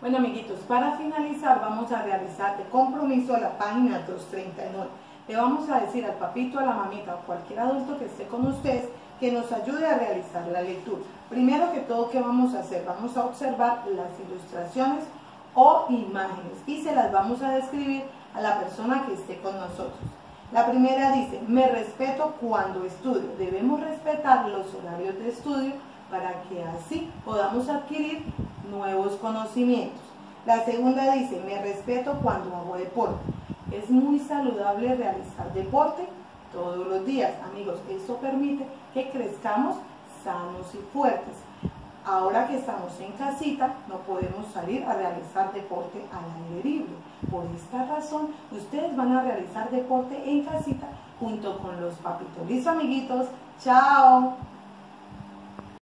Bueno, amiguitos, para finalizar vamos a realizar de compromiso la página 239. Le vamos a decir al papito, a la mamita o cualquier adulto que esté con ustedes que nos ayude a realizar la lectura. Primero que todo, ¿qué vamos a hacer? Vamos a observar las ilustraciones o imágenes y se las vamos a describir a la persona que esté con nosotros. La primera dice, me respeto cuando estudio. Debemos respetar los horarios de estudio para que así podamos adquirir nuevos conocimientos. La segunda dice, me respeto cuando hago deporte. Es muy saludable realizar deporte todos los días, amigos. Esto permite que crezcamos sanos y fuertes. Ahora que estamos en casita, no podemos salir a realizar deporte al aire libre. Por esta razón, ustedes van a realizar deporte en casita junto con los papitos. ¿Listo, amiguitos? ¡Chao!